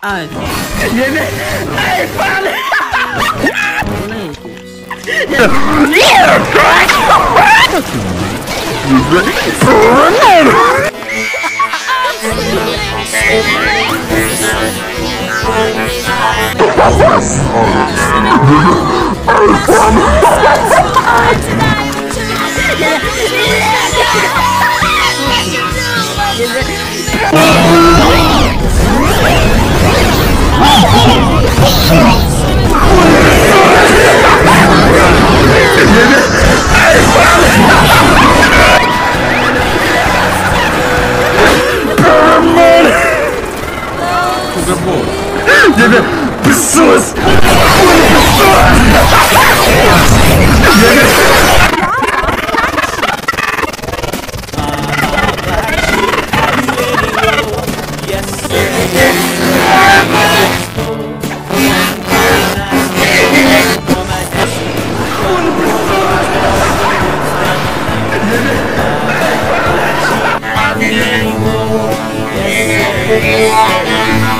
Ay. Viene. ¡Ay, padre! Ai, fala! Pessoas! Yeah.